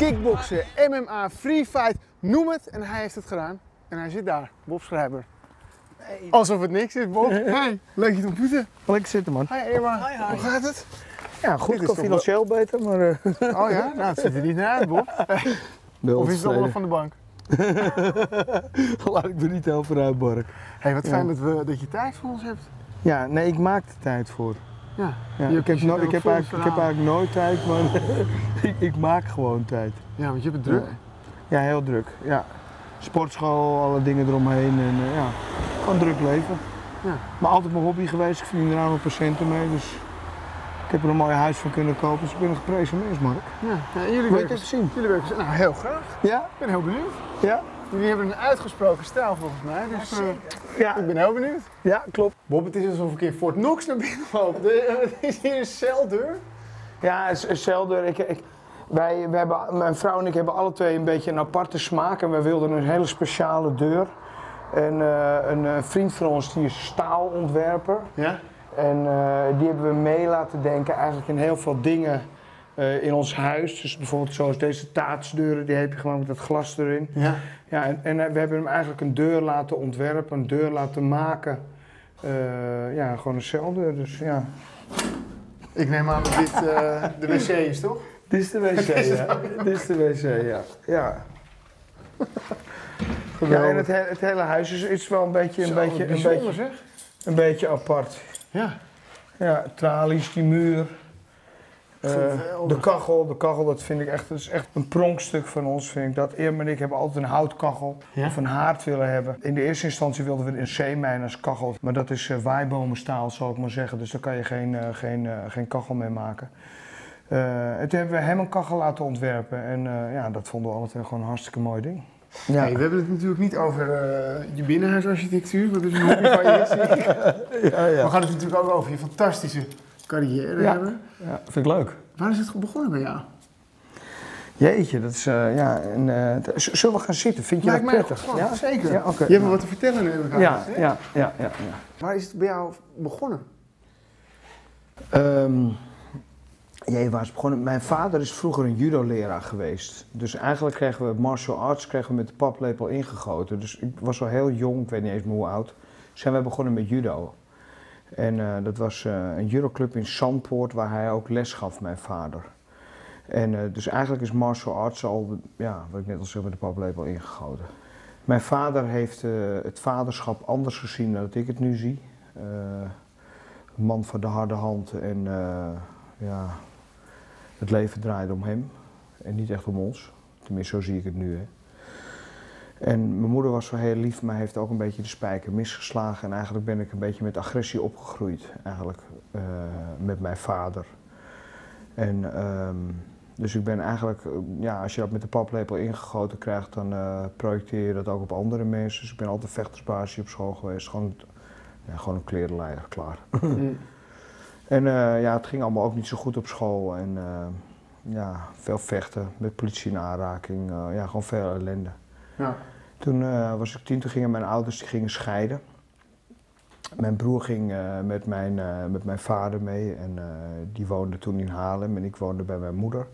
kickboksen, MMA, free fight, noem het. En hij heeft het gedaan. En hij zit daar, Bob Schrijber. Alsof het niks is, Bob. Hey, leuk je te ontmoeten. Lekker zitten, man. Hi Eva, hoe gaat het? Ja, goed. Kan toch financieel beter, maar... eh, Oh ja, nou het ziet er niet naar uit, Bob. Of is het allemaal van de bank? Laat ik me niet heel vooruit, Bark. hey, wat Ja. fijn dat, we, dat je tijd voor ons hebt. Ja, nee, ik maak er tijd voor. Ja, ik, heb no- ik, heb ik heb eigenlijk nooit tijd, maar ik, ik maak gewoon tijd. ja want je hebt het druk. Ja, heel druk. Ja. Sportschool, alle dingen eromheen en eh, ja, gewoon druk leven. Ja. Maar altijd mijn hobby geweest, ik verdien er aan mijn patiënten mee, dus ik heb er een mooi huis van kunnen kopen, dus ik ben een geprezen mens, Mark. Ja, ja en jullie werken, zien? jullie werken, nou heel graag. Ja? Ik ben heel benieuwd. Ja? Jullie hebben een uitgesproken stijl volgens mij, dus eh, Ja, ik ben heel benieuwd. ja klopt. Bob, het is alsof ik in Fort Knox naar binnen loop. De- Het is hier een celdeur. Ja, is hetzelfde. Ik, ik, wij, we hebben, mijn vrouw en ik hebben alle twee een beetje een aparte smaak en we wilden een hele speciale deur. En eh, een eh, vriend van ons die is staalontwerper. Ja? En eh, die hebben we mee laten denken eigenlijk in heel veel dingen eh, in ons huis. Dus bijvoorbeeld zoals deze taatsdeuren, die heb je gewoon met dat glas erin. Ja. Ja, en, en eh, we hebben hem eigenlijk een deur laten ontwerpen, een deur laten maken. Eh, ja, gewoon een celdeur. Dus ja. Ik neem aan dat dit de wc is, toch? Dit is de wc, ja. Dit is de wc, ja. Ja. Ja, en het, he- het hele huis is, is wel een beetje, een, Zo, beetje, een, beetje, zeg. een beetje apart. Ja. Ja, tralies, die muur. Eh, Geweldig. de kachel, de kachel, dat vind ik echt, dat is echt een pronkstuk van ons, vind ik dat. Irma en ik hebben altijd een houtkachel Ja? of een haard willen hebben. In de eerste instantie wilden we een zeemijn als kachel, maar dat is eh waaibomenstaal, zal ik maar zeggen. Dus daar kan je geen, eh, geen, eh, geen kachel mee maken. Eh, en toen hebben we hem een kachel laten ontwerpen en eh, ja, dat vonden we alle twee gewoon een hartstikke mooi ding. Ja, Hey, we hebben het natuurlijk niet over eh, je binnenhuisarchitectuur, wat dus een hobby van je is. ja, ja. We gaan het natuurlijk ook over je fantastische carrière Ja. hebben. ja vind ik leuk. Waar is het begonnen bij jou? Jeetje, dat is, eh, ja, en, eh, zullen we gaan zitten? Vind je Lijkt dat prettig? gewoon, Ja? zeker. Ja. Je hebt me wat te vertellen nu. Ja, ja, ja, ja, ja. Waar is het bij jou begonnen? Ehm, jee, waar is het begonnen? Mijn vader is vroeger een judo-leraar geweest. Dus eigenlijk kregen we martial arts kregen we met de paplepel ingegoten. Dus ik was al heel jong, ik weet niet eens meer hoe oud. Zijn we begonnen met judo. En eh, dat was eh, een judoclub in Zandpoort waar hij ook les gaf, mijn vader. En eh, dus eigenlijk is martial arts al, ja, wat ik net al zei, met de paplepel ingegoten. Mijn vader heeft het vaderschap anders gezien dan dat ik het nu zie. Man van de harde hand en ja, het leven draaide om hem en niet echt om ons. Tenminste, zo zie ik het nu. Hè. En mijn moeder was wel heel lief, maar heeft ook een beetje de spijker misgeslagen. En eigenlijk ben ik een beetje met agressie opgegroeid, eigenlijk, eh, met mijn vader. En ehm, dus ik ben eigenlijk, eh, ja, als je dat met de paplepel ingegoten krijgt, dan eh, projecteer je dat ook op andere mensen. Dus ik ben altijd vechtersbaasje op school geweest, gewoon, ja, gewoon een klerenleider, klaar. En eh, ja, het ging allemaal ook niet zo goed op school. En ja, veel vechten, met politie in aanraking. ja, gewoon veel ellende. Ja. Toen eh, was ik tien, toen gingen mijn ouders die gingen scheiden. Mijn broer ging eh, met, mijn, eh, met mijn vader mee en die woonde toen in Haarlem en ik woonde bij mijn moeder.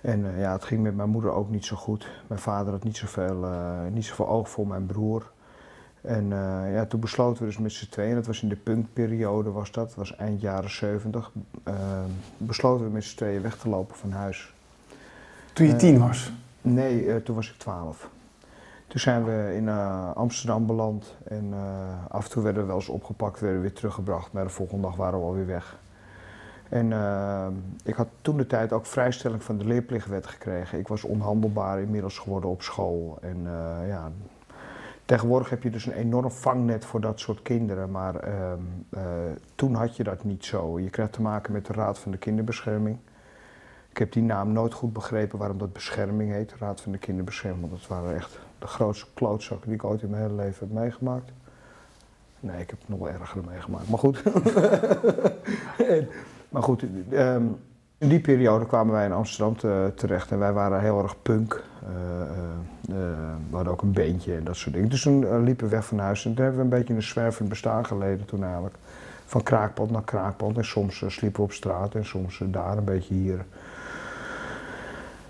En ja, het ging met mijn moeder ook niet zo goed. Mijn vader had niet zoveel, niet zoveel oog voor mijn broer. En ja, toen besloten we dus met z'n tweeën, dat was in de punkperiode was dat, dat was eind jaren 70, eh, besloten we met z'n tweeën weg te lopen van huis. Toen je tien was. Nee, eh, toen was ik 12. Toen zijn we in eh, Amsterdam beland en eh, af en toe werden we wel eens opgepakt, werden we weer teruggebracht, maar de volgende dag waren we alweer weg. En ik had toen de tijd ook vrijstelling van de leerplichtwet gekregen. Ik was onhandelbaar inmiddels geworden op school. En ja, tegenwoordig heb je dus een enorm vangnet voor dat soort kinderen, maar ehm, eh, toen had je dat niet zo. Je kreeg te maken met de Raad van de Kinderbescherming. Ik heb die naam nooit goed begrepen waarom dat bescherming heet, Raad van de Kinderbescherming. Want dat waren echt de grootste klootzakken die ik ooit in mijn hele leven heb meegemaakt. Nee, ik heb nog wel erger meegemaakt, maar goed. En- maar goed, ehm, in die periode kwamen wij in Amsterdam te- terecht en wij waren heel erg punk. Eh, we hadden ook een beentje en dat soort dingen. Dus toen liepen we weg van huis en toen hebben we een beetje een zwervend bestaan geleden toen eigenlijk. Van kraakpand naar kraakpand en soms eh, sliepen we op straat en soms eh, daar een beetje hier.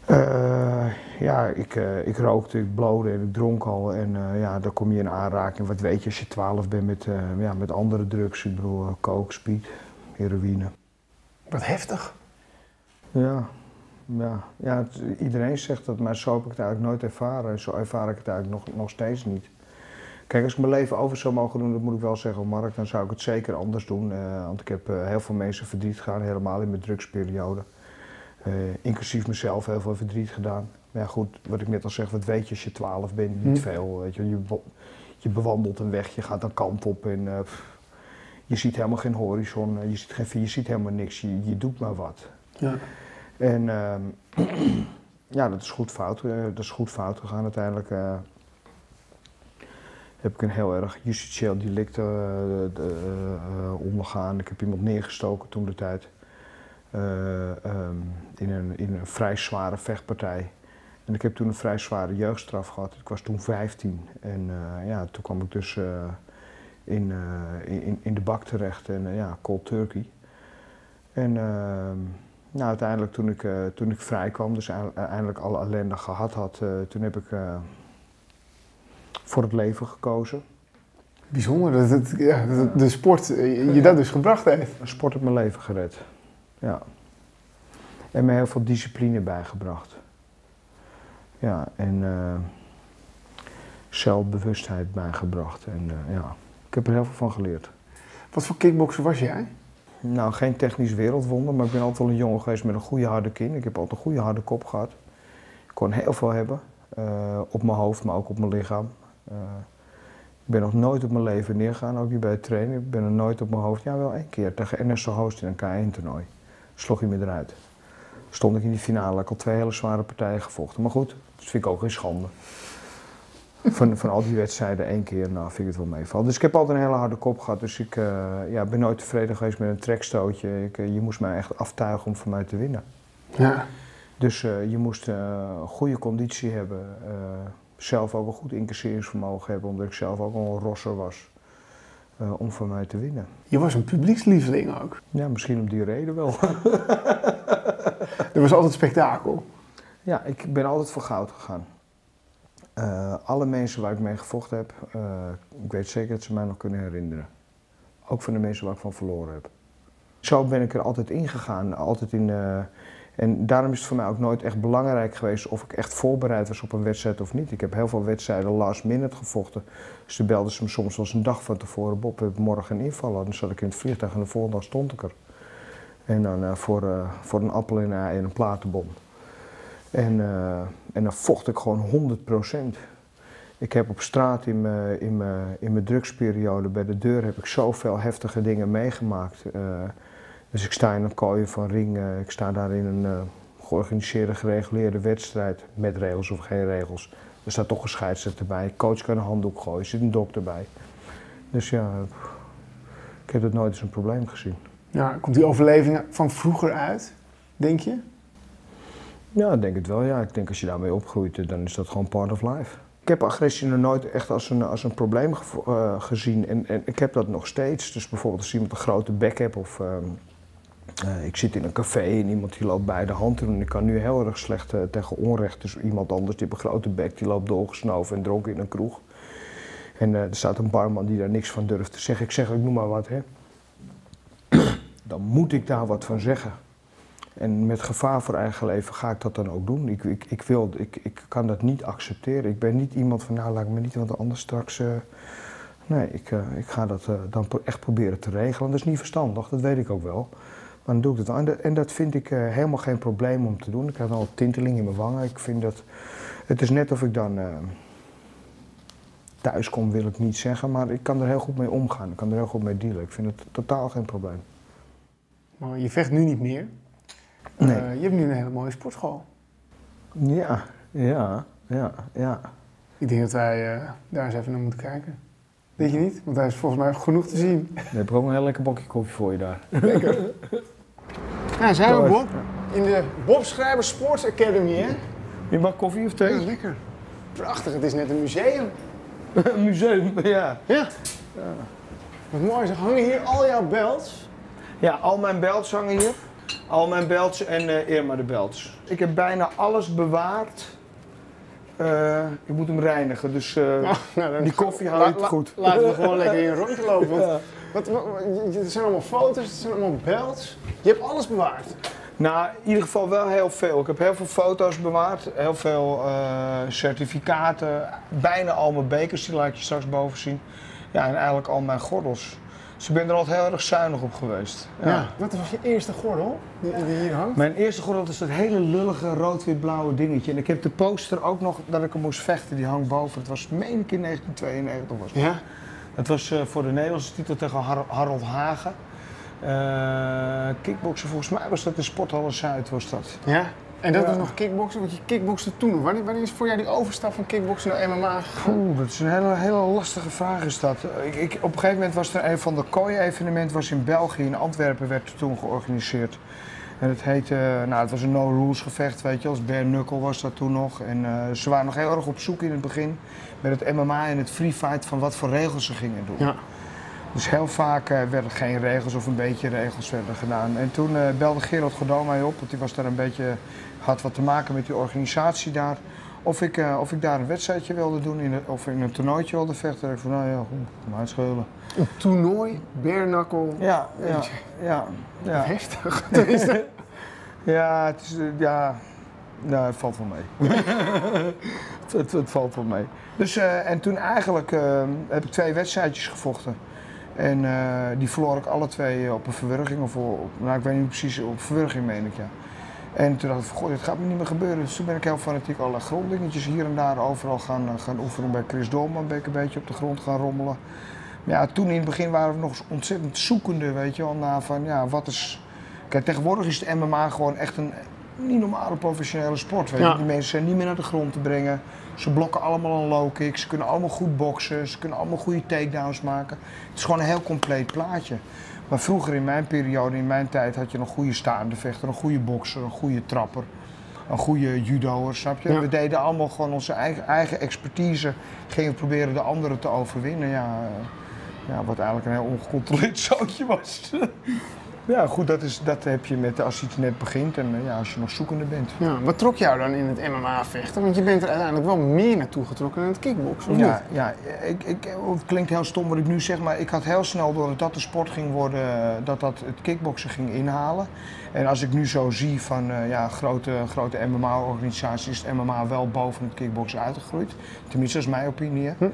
Eh, ja, ik, ik rookte, ik blode en ik dronk al. En ja, dan kom je in aanraking. Wat weet je als je 12 bent met, ja, met andere drugs. Ik bedoel, coke, speed, heroïne. Wat heftig. Ja, ja, ja het- iedereen zegt dat, maar zo heb ik het eigenlijk nooit ervaren. Zo ervaar ik het eigenlijk nog, nog steeds niet. Kijk, als ik mijn leven over zou mogen doen, dat moet ik wel zeggen, Mark, dan zou ik het zeker anders doen. eh, want ik heb eh, heel veel mensen verdriet gedaan, helemaal in mijn drugsperiode. Eh, inclusief mezelf heel veel verdriet gedaan. Maar ja, goed, wat ik net al zeg, wat weet je als je 12 bent? Niet Hm. veel. Weet je. Je, je bewandelt een weg, je gaat een kant op en pff, je ziet helemaal geen horizon, je ziet, geen, je ziet helemaal niks, je, je doet maar wat. Ja. En ehm, ja, dat is goed fout, dat is goed fout gegaan uiteindelijk. Heb ik een heel erg justitieel delict eh, eh, eh, ondergaan. Ik heb iemand neergestoken toen de tijd. eh, ehm, in, een, in een vrij zware vechtpartij. En ik heb toen een vrij zware jeugdstraf gehad. Ik was toen 15. En ja, toen kwam ik dus in, in, in de bak terecht. En ja, cold turkey. En ehm, nou, uiteindelijk toen ik, toen ik vrij kwam, dus eindelijk- alle ellende gehad had, toen heb ik voor het leven gekozen. Bijzonder dat, het, ja, dat de sport eh, je dat dus gebracht heeft. Sport heeft mijn leven gered. Ja. En me heel veel discipline bijgebracht. Ja, en eh, zelfbewustheid bijgebracht. En eh, ja, ik heb er heel veel van geleerd. Wat voor kickbokser was jij? Nou, geen technisch wereldwonder, maar ik ben altijd wel een jongen geweest met een goede harde kin. Ik heb altijd een goede harde kop gehad. Ik kon heel veel hebben. op mijn hoofd, maar ook op mijn lichaam. Eh, ik ben nog nooit op mijn leven neergegaan, ook niet bij het trainen. Ik ben er nooit op mijn hoofd, ja wel één keer, tegen NSO Host in een K1-toernooi. Sloeg hij me eruit. Stond ik in die finale, had ik al twee hele zware partijen gevochten. Maar goed, dat vind ik ook geen schande. Van, van al die wedstrijden één keer, nou vind ik het wel meevallen. Dus ik heb altijd een hele harde kop gehad. Dus ik eh, ja, ben nooit tevreden geweest met een trekstootje. Ik, eh, je moest mij echt aftuigen om voor mij te winnen. Ja. Dus je moest goede conditie hebben. Zelf ook een goed incasseringsvermogen hebben, omdat ik zelf ook al een rosser was. eh, om voor mij te winnen. Je was een publiekslieveling ook. Ja, misschien om die reden wel. Er was altijd spektakel. ja, ik ben altijd voor goud gegaan. Eh, alle mensen waar ik mee gevochten heb, eh, ik weet zeker dat ze mij nog kunnen herinneren. Ook van de mensen waar ik van verloren heb. Zo ben ik er altijd ingegaan. Altijd in, eh, en daarom is het voor mij ook nooit echt belangrijk geweest of ik echt voorbereid was op een wedstrijd of niet. Ik heb heel veel wedstrijden last minute gevochten. Dus toen belden ze me soms eens een dag van tevoren. Bob, we hebben morgen een inval. Dan zat ik in het vliegtuig en de volgende dag stond ik er. En dan eh, voor, eh, voor een appel en een en een platenbom. En, eh, en dan vocht ik gewoon 100%. Ik heb op straat in mijn, in mijn, in mijn drugsperiode bij de deur heb ik zoveel heftige dingen meegemaakt. Dus ik sta in een kooi van ring, eh, ik sta daar in een eh, georganiseerde, gereguleerde wedstrijd. Met regels of geen regels. Er staat toch een scheidsrechter bij. Coach kan een handdoek gooien, er zit een dokter bij. Dus ja, ik heb het nooit als een probleem gezien. Ja, komt die overleving van vroeger uit, denk je? Ja, ik denk het wel. Ja. Ik denk als je daarmee opgroeit, eh, dan is dat gewoon part of life. Ik heb agressie nog nooit echt als een, als een probleem eh, gezien en, en ik heb dat nog steeds. Dus bijvoorbeeld als iemand een grote bek heeft of ehm, eh, ik zit in een café en iemand die loopt bij de hand doen. Ik kan nu heel erg slecht eh, tegen onrecht. Dus iemand anders die heeft een grote bek, die loopt doorgesnoven en dronken in een kroeg. En eh, er staat een barman die daar niks van durft te zeggen. Ik zeg, ik noem maar wat hè. Dan moet ik daar wat van zeggen. En met gevaar voor eigen leven ga ik dat dan ook doen. Ik, ik, ik, wil, ik, ik kan dat niet accepteren. Ik ben niet iemand van, nou laat ik me niet wat anders straks... nee, ik, ik ga dat dan echt proberen te regelen. Dat is niet verstandig, dat weet ik ook wel. Maar dan doe ik dat. En dat, en dat vind ik eh, helemaal geen probleem om te doen. Ik heb al tinteling in mijn wangen. Ik vind dat... Het is net of ik dan... eh, thuis kom, wil ik niet zeggen. Maar ik kan er heel goed mee omgaan. Ik kan er heel goed mee dealen. Ik vind het totaal geen probleem. Maar je vecht nu niet meer. Nee. Eh, je hebt nu een hele mooie sportschool. Ja, ja, ja, ja. Ik denk dat wij daar eens even naar moeten kijken. Weet je niet? Want daar is volgens mij genoeg te zien. Heb ik ook een heel lekker bakje koffie voor je daar. Ja, zijn we. Bob? In de Bob Schrijver Sports Academy, hè? Je mag koffie of Ja, thee? lekker. Prachtig, het is net een museum. Een museum, ja. Ja. Wat mooi, ze hangen hier al jouw belts. Ja, al mijn belts hangen hier. Al mijn belts en eh, Irma de belts. Ik heb bijna alles bewaard. Eh, ik moet hem reinigen, dus eh, Nou, die koffie het la- goed. Laten we gewoon lekker in een wat, wat, wat- het zijn allemaal foto's, het zijn allemaal belts. Je hebt alles bewaard. Nou, in ieder geval wel heel veel. Ik heb heel veel foto's bewaard, heel veel eh, certificaten, bijna al mijn bekers, die laat ik je straks boven zien. Ja, en eigenlijk al mijn gordels. Dus ik ben er altijd heel erg zuinig op geweest. Ja. Wat was je eerste gordel die, die hier hangt? Mijn eerste gordel is dat hele lullige rood-wit-blauwe dingetje. En ik heb de poster ook nog dat ik hem moest vechten, die hangt boven. Het was, meen ik, in 1992 was het. Ja? Het was eh, voor de Nederlandse titel tegen Har- Harold Hagen. Eh kickboksen, volgens mij was dat in Sporthallen Zuid, was dat. Ja? En dat Ja. was nog kickboksen, want je kickbokste toen. Wanneer, wanneer is voor jou die overstap van kickboksen naar MMA gegaan? Oeh, dat is een hele, hele lastige vraag is dat. Ik, ik, op een gegeven moment was er een van de kooi-evenementen was in België, in Antwerpen werd er toen georganiseerd. En het heette, nou het was een no-rules gevecht, weet je, als bare knuckle was dat toen nog. En eh, ze waren nog heel erg op zoek in het begin met het MMA en het free fight van wat voor regels ze gingen doen. Ja. Dus heel vaak eh, werden geen regels of een beetje regels werden gedaan. En toen eh, belde Gerald Godot mij op, want die was daar een beetje, had wat te maken met die organisatie daar. Of ik, eh, of ik daar een wedstrijdje wilde doen, in of in een toernooitje wilde vechten. Ik van, nou ja, goed, maar het schelen. Een toernooi, bare knuckle. Ja, ja, ja. Ja, Heftig. Ja het, is, eh, ja, nou, het valt wel mee. het, het, het valt wel mee. Dus, eh, en toen eigenlijk eh, heb ik twee wedstrijdjes gevochten. En die verloor ik alle twee op een verwurging. Of op, nou, ik weet niet precies, op verwurging meen ik, ja. En toen dacht ik goh, dit gaat me niet meer gebeuren. Dus toen ben ik heel fanatiek alle gronddingetjes hier en daar overal gaan, gaan oefenen. Bij Chris Dolman ben ik een beetje op de grond gaan rommelen. Ja, toen in het begin waren we nog ontzettend zoekende, weet je wel, naar van, ja, wat is... Kijk, tegenwoordig is de MMA gewoon echt een niet normale professionele sport, weet je. Ja. Die mensen zijn niet meer naar de grond te brengen. Ze blokken allemaal een low kick, ze kunnen allemaal goed boksen, ze kunnen allemaal goede takedowns maken. Het is gewoon een heel compleet plaatje. Maar vroeger in mijn periode, in mijn tijd, had je een goede staande vechter, een goede bokser, een goede trapper, een goede judoer, snap je? Ja. We deden allemaal gewoon onze eigen, eigen expertise, gingen proberen de anderen te overwinnen. Ja, ja, wat eigenlijk een heel ongecontroleerd zootje was. ja, goed, dat, is, dat heb je met als iets net begint en eh, ja, als je nog zoekende bent. Ja, wat trok jou dan in het MMA-vechten? Want je bent er uiteindelijk wel meer naartoe getrokken dan het kickboksen, of Ja, niet? ja ik, ik, het klinkt heel stom wat ik nu zeg, maar ik had heel snel door dat dat de sport ging worden, eh, dat dat het kickboksen ging inhalen. En als ik nu zo zie van eh, ja, grote, grote MMA-organisaties, is het MMA wel boven het kickboksen uitgegroeid. Tenminste, dat is mijn opinie. Hm.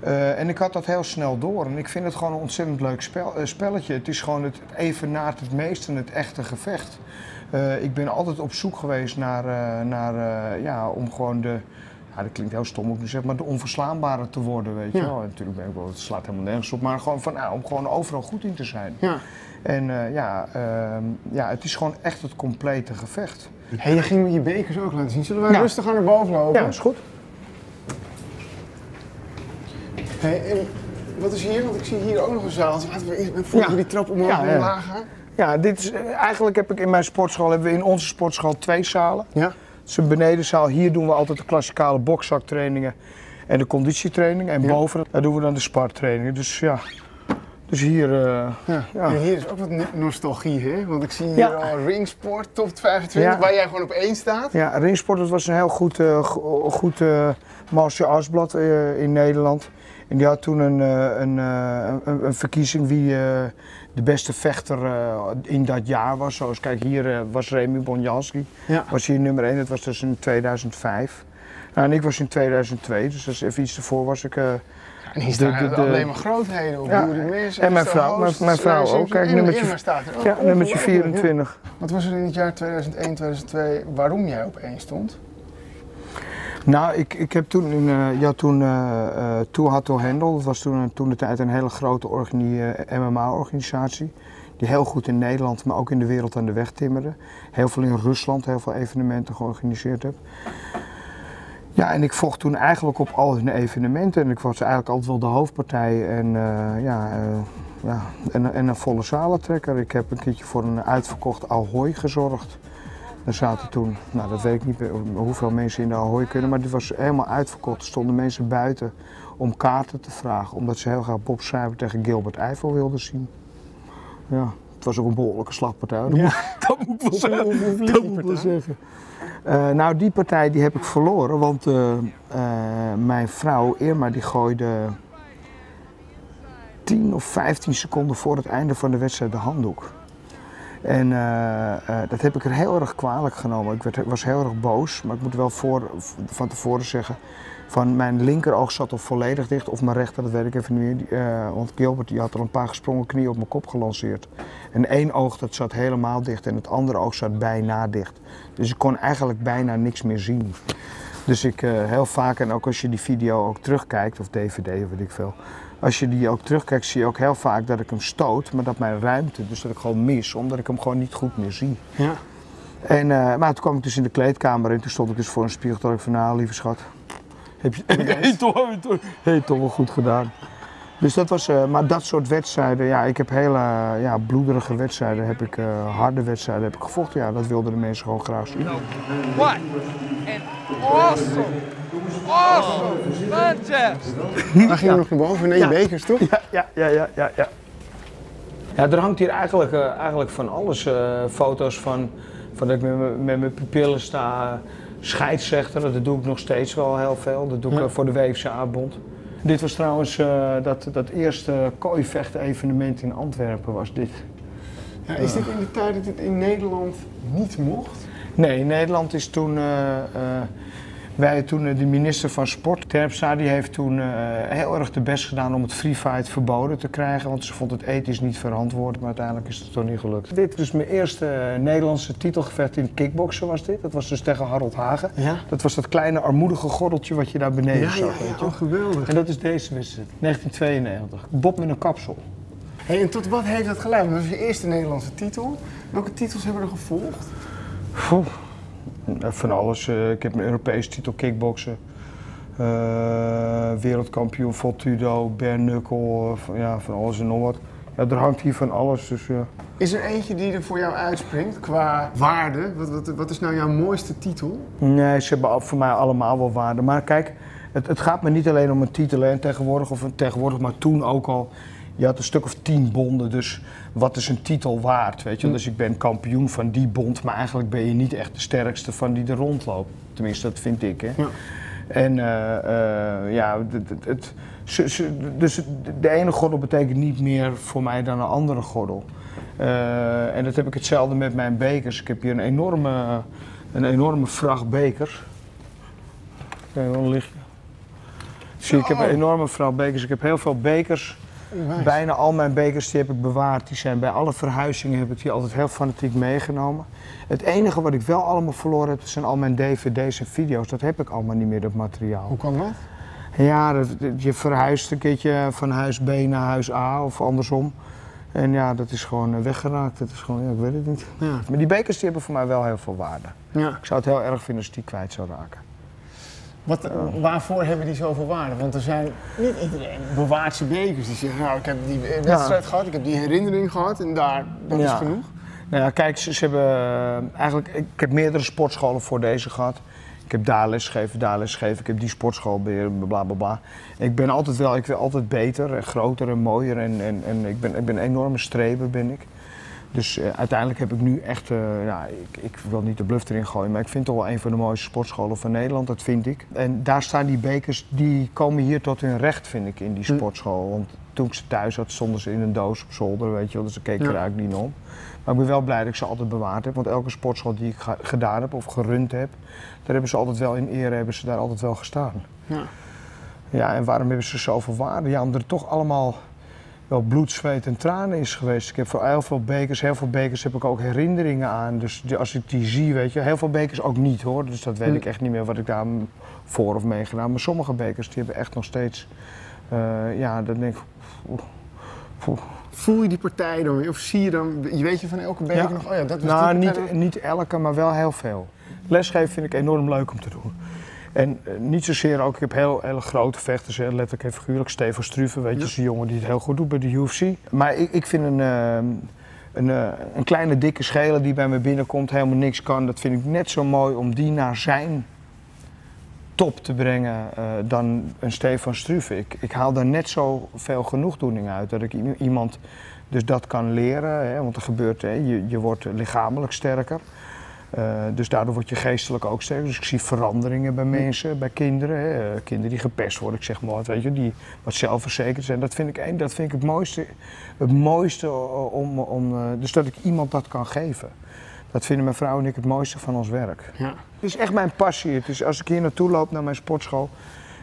Eh, en ik had dat heel snel door. En ik vind het gewoon een ontzettend leuk spel, eh, spelletje. Het is gewoon het evenaart het meeste het echte gevecht. Eh, ik ben altijd op zoek geweest naar, eh, naar eh, ja, om gewoon de, ja, dat klinkt heel stom om te zeggen, maar de onverslaanbare te worden, weet je Ja. wel. En natuurlijk ben ik wel, het slaat helemaal nergens op, maar gewoon van, nou, om gewoon overal goed in te zijn. Ja. En eh, ja, ehm, ja, het is gewoon echt het complete gevecht. Hey, je ging je bekers ook laten zien. Zullen we Ja. rustig aan naar boven lopen? Ja, is goed. Hey, en wat is hier? Want ik zie hier ook nog een zaal. Laten we eerst Ja. die trap omhoog Ja, en ja. omlaag gaan. Ja, dit is, eh, eigenlijk heb ik in mijn sportschool, hebben we in onze sportschool twee zalen. Ja. Het is een benedenzaal. Hier doen we altijd de klassikale bokzaktrainingen en de conditietrainingen. En Ja. boven daar doen we dan de spartrainingen. Dus ja, dus hier, eh, Ja. Ja. En hier is ook wat no- nostalgie, hè? Want ik zie hier al Ringsport top 25, Ja. waar jij gewoon op één staat. ja, Ringsport dat was een heel goed, go- goed eh, martial arts blad in Nederland. En die had toen een, eh, een, eh, een, een verkiezing wie eh, de beste vechter in dat jaar was. Zoals kijk, hier was Remy Bonjanski. Ja. was hier nummer 1, dat was dus in 2005. Nou, en ik was in 2002, dus dat is even iets ervoor was ik. En hier staan de- de- alleen maar grootheden op. Ja. Mensen, En mijn vrouw, mijn- Host, mijn vrouw ook. Kijk, nummertje- staat er ook. ja, nummertje Ongelooflijk, 24. ja. Wat was er in het jaar 2001, 2002 waarom jij op één stond? Nou, ik, ik heb toen, in, eh ja, toen eh eh Toehato Hendel, dat was toen, toen de tijd een hele grote organi- eh, MMA-organisatie. Die heel goed in Nederland, maar ook in de wereld aan de weg timmerde. Heel veel in Rusland, heel veel evenementen georganiseerd heb. Ja, en ik vocht toen eigenlijk op al hun evenementen. En ik was eigenlijk altijd wel de hoofdpartij en, eh, ja, eh, ja, en, en een volle salentrekker. Ik heb een keertje voor een uitverkocht Ahoy gezorgd. Er zaten toen, nou dat weet ik niet hoeveel mensen in de Ahoy kunnen, maar die was helemaal uitverkocht. Er stonden mensen buiten om kaarten te vragen, omdat ze heel graag Bob Schrijver tegen Gilbert Eiffel wilden zien. Ja, was ook een behoorlijke slagpartij. Dat, Ja. moet, dat moet ik wel zeggen. Dat moet wel partij? zeggen. Eh, nou, die partij die heb ik verloren, want eh, eh, mijn vrouw Irma die gooide 10 of 15 seconden voor het einde van de wedstrijd de handdoek. En eh, eh, dat heb ik er heel erg kwalijk genomen. Ik werd, was heel erg boos, maar ik moet wel voor, van tevoren zeggen. Van mijn linkeroog zat al volledig dicht, of mijn rechter, dat weet ik even niet meer. Eh, want Gilbert die had al een paar gesprongen knieën op mijn kop gelanceerd. En één oog dat zat helemaal dicht en het andere oog zat bijna dicht. Dus ik kon eigenlijk bijna niks meer zien. Dus ik eh, heel vaak, en ook als je die video ook terugkijkt, of dvd of weet ik veel. Als je die ook terugkijkt, zie je ook heel vaak dat ik hem stoot, maar dat mijn ruimte, dus dat ik gewoon mis, omdat ik hem gewoon niet goed meer zie. Ja. En, eh, maar toen kwam ik dus in de kleedkamer en toen stond ik dus voor een spiegel. Toen dacht ik van, nou lieve schat, heb je het toch wel goed gedaan. Dus dat was, eh, maar dat soort wedstrijden, ja, ik heb hele ja, bloederige wedstrijden, heb ik, eh, harde wedstrijden heb ik gevochten. Ja, dat wilden de mensen gewoon graag zien. What an awesome, awesome contest! Waar ging je nog naar boven? Nee, je Ja. bekers toch? Ja, ja, ja, ja, ja. Ja, ja er hangt hier eigenlijk, eh, eigenlijk van alles. eh, foto's van, van dat ik met, mijn- met mijn pupillen sta. Scheidsrechter, dat doe ik nog steeds wel heel veel. Dat doe ik Ja. eh, voor de WFCA-bond. Dit was trouwens eh, dat, dat eerste kooivecht-evenement in Antwerpen was dit. Ja, is dit in de tijd dat het in Nederland niet mocht? Nee, in Nederland is toen. Wij toen eh, de minister van Sport, Terpstra, die heeft toen eh, heel erg de best gedaan om het free fight verboden te krijgen. Want ze vond het ethisch niet verantwoord, maar uiteindelijk is het toch niet gelukt. Dit is mijn eerste eh, Nederlandse titelgevecht in kickboksen was dit. Dat was dus tegen Harold Hagen. Ja. Dat was dat kleine armoedige gordeltje wat je daar beneden Ja, ja, zag. weet ja, je. oh, geweldig. En dat is deze wedstrijd, 1992. Bob met een kapsel. Hey, en tot wat heeft dat geleid? Dat was je eerste Nederlandse titel. Welke titels hebben er gevolgd? Van alles. eh, ik heb een Europese titel kickboksen. Eh, wereldkampioen Voltudo, eh, van, ja, van alles en nog wat. Ja, er hangt hier van alles, dus ja. Is er eentje die er voor jou uitspringt qua waarde? Wat, wat, wat is nou jouw mooiste titel? Nee, ze hebben voor mij allemaal wel waarde. Maar kijk, het, het gaat me niet alleen om een titel hè, tegenwoordig, of tegenwoordig, maar toen ook al. Je had een stuk of tien bonden, dus wat is een titel waard? Weet je? Dus ik ben kampioen van die bond, maar eigenlijk ben je niet echt de sterkste van die er rondloopt. Tenminste, dat vind ik. Hè? Ja. En eh, eh, ja, het, dus de ene gordel betekent niet meer voor mij dan een andere gordel. Eh, en dat heb ik hetzelfde met mijn bekers. Ik heb hier een enorme, een enorme vracht bekers. Kijk, een lichtje. Zie, ik heb een enorme vracht bekers. Ik heb heel veel bekers. Bijna al mijn bekers die heb ik bewaard. Die zijn bij alle verhuizingen heb ik die altijd heel fanatiek meegenomen. Het enige wat ik wel allemaal verloren heb, zijn al mijn dvd's en video's. Dat heb ik allemaal niet meer, dat materiaal. Hoe kan dat? Ja, dat- je verhuist een keertje van huis B naar huis A of andersom. En ja, dat is gewoon eh, weggeraakt. Dat is gewoon, ja, ik weet het niet. Ja. Maar die bekers die hebben voor mij wel heel veel waarde. ja. Ik zou het heel erg vinden als die kwijt zou raken. Wat, waarvoor hebben die zoveel waarde? Want er zijn niet iedereen bewaart zijn bekers. Die zeggen, nou, ik heb die wedstrijd gehad, ik heb die herinnering gehad en daar, dat is genoeg. Nou ja, kijk, ze, ze hebben eh, eigenlijk, ik heb meerdere sportscholen voor deze gehad. Ik heb daar lesgegeven, daar lesgegeven, ik heb die sportschool beheer, bla bla bla. Ik ben altijd wel, ik wil altijd beter en groter en mooier en, en, en ik, ben, ik ben een enorme streber ben ik. Dus eh, uiteindelijk heb ik nu echt, eh, ja, ik, ik wil niet de bluff erin gooien, maar ik vind het wel een van de mooiste sportscholen van Nederland, dat vind ik. En daar staan die bekers, die komen hier tot hun recht, vind ik, in die Hm. sportschool. Want toen ik ze thuis had, stonden ze in een doos op zolder, weet je wel, dus daar keek ik Ja. er eigenlijk niet om. Maar ik ben wel blij dat ik ze altijd bewaard heb, want elke sportschool die ik gedaan heb of gerund heb, daar hebben ze altijd wel in ere, hebben ze daar altijd wel gestaan. Ja. Ja, en waarom hebben ze zoveel waarde? Ja, omdat er toch allemaal wel bloed, zweet en tranen is geweest. Ik heb voor heel veel bekers, heel veel bekers heb ik ook herinneringen aan. Dus als ik die zie, weet je, heel veel bekers ook niet hoor. Dus dat weet Hm. ik echt niet meer wat ik daar voor of meegedaan. Maar sommige bekers die hebben echt nog steeds, eh, ja, dan denk ik, oeh. Voel je die partij dan weer? Of zie je dan, je weet je van elke beker Ja. nog, oh ja, dat was Nou, die partij niet, niet elke, maar wel heel veel. Lesgeven vind ik enorm leuk om te doen. En eh, niet zozeer ook, ik heb heel, hele grote vechters, hè, letterlijk en figuurlijk. Stefan Struve, weet je, is een jongen die het heel goed doet bij de UFC. Maar ik, ik vind een, eh, een, eh, een kleine dikke scheler die bij me binnenkomt, helemaal niks kan. Dat vind ik net zo mooi om die naar zijn top te brengen eh, dan een Stefan Struve. Ik, ik haal daar net zo veel genoegdoening uit dat ik iemand Dus dat kan leren, hè, want er gebeurt, hè, je, je wordt lichamelijk sterker. Uh, dus daardoor word je geestelijk ook sterker. Dus ik zie veranderingen bij mensen, bij kinderen. Hè. Uh, kinderen die gepest worden, ik zeg maar wat, weet je, die wat zelfverzekerd zijn. Dat vind ik, dat vind ik het mooiste, het mooiste om, om, uh, dus dat ik iemand dat kan geven. Dat vinden mijn vrouw en ik het mooiste van ons werk. Ja. Het is echt mijn passie. Het is, als ik hier naartoe loop naar mijn sportschool,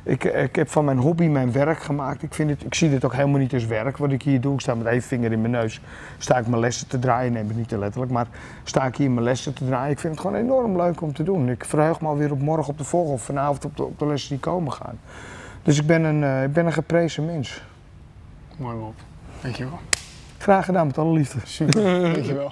ik, ik heb van mijn hobby mijn werk gemaakt. Ik, vind het, ik zie dit ook helemaal niet als werk wat ik hier doe. Ik sta met één vinger in mijn neus. Sta ik mijn lessen te draaien. Neem het niet te letterlijk. Maar sta ik hier mijn lessen te draaien. Ik vind het gewoon enorm leuk om te doen. Ik verheug me alweer op morgen op de volgende of vanavond op de, op de lessen die komen gaan. Dus ik ben een, uh, ik ben een geprezen mens. Mooi op. Dankjewel. Graag gedaan met alle liefde. Super. Dankjewel.